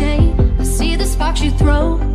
I see the sparks you throw.